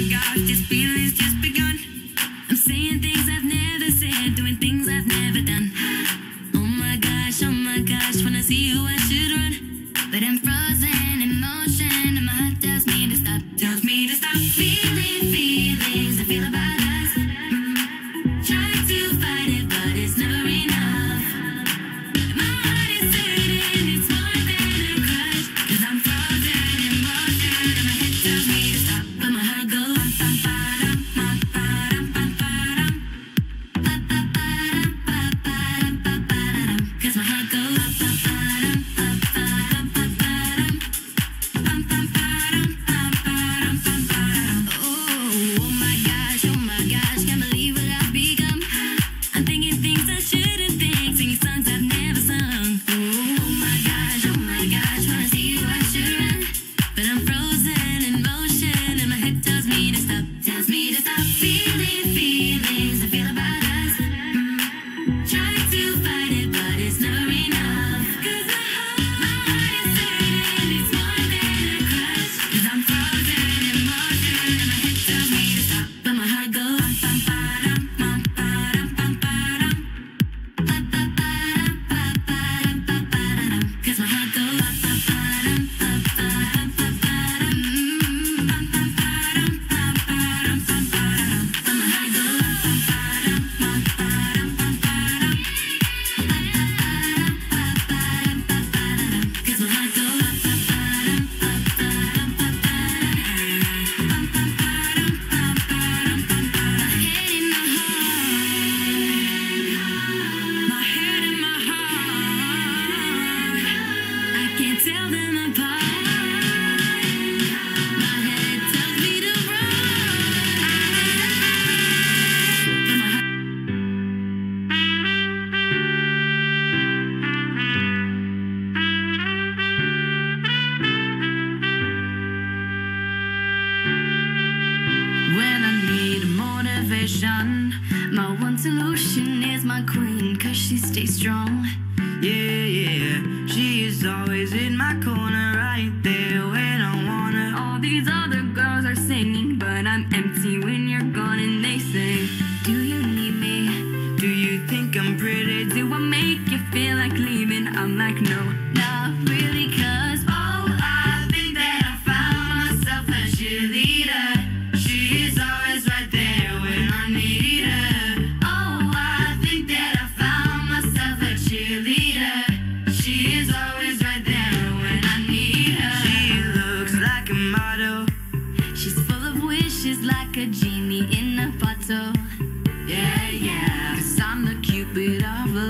I got this feeling. done. My one solution is my queen, cause she stays strong. Yeah, yeah, she is always in my corner, right there when I want her. All these other but I've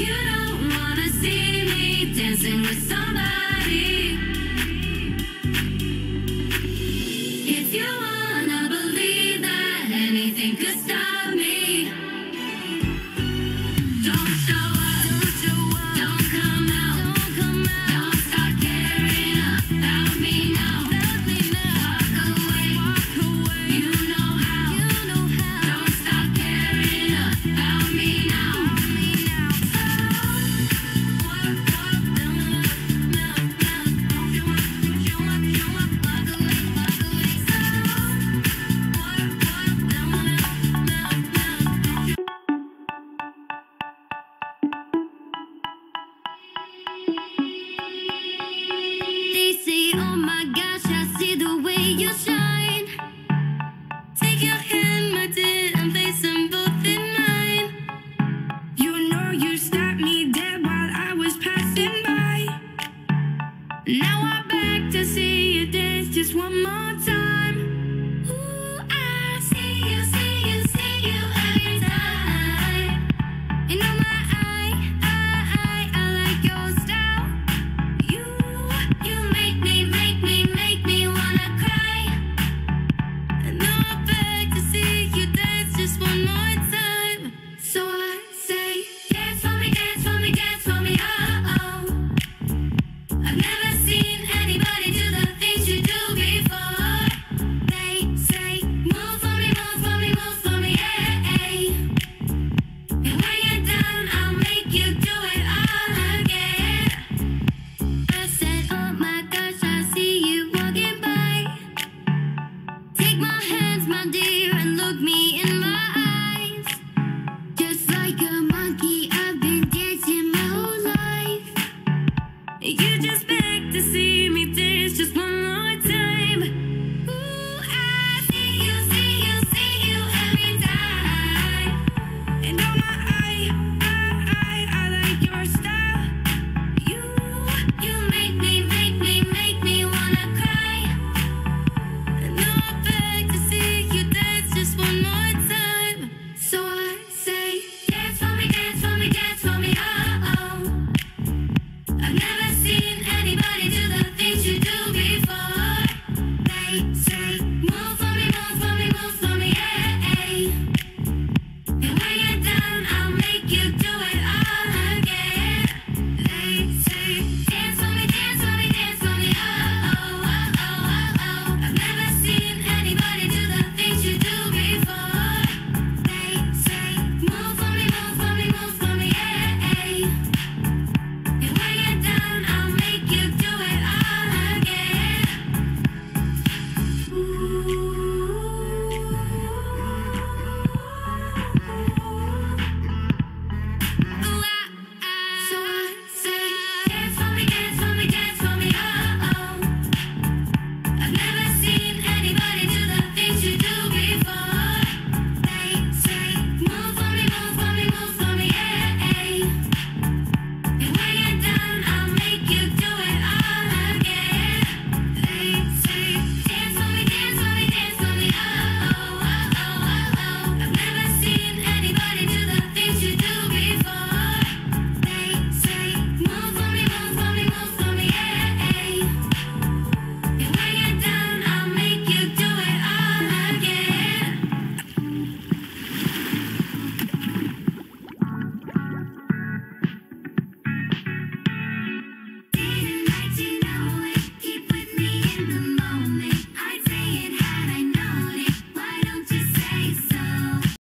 you don't wanna see me dancing with somebody.